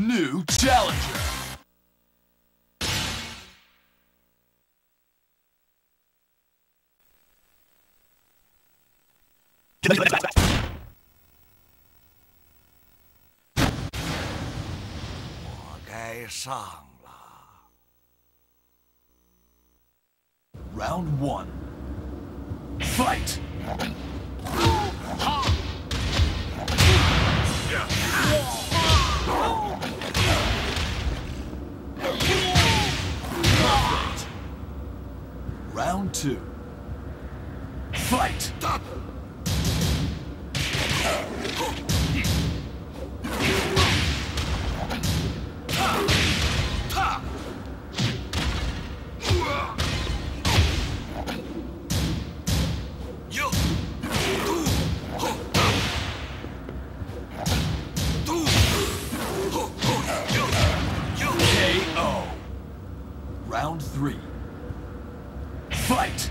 New challenger. Round one. Fight! Round two. Fight! Round three. Fight!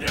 yeah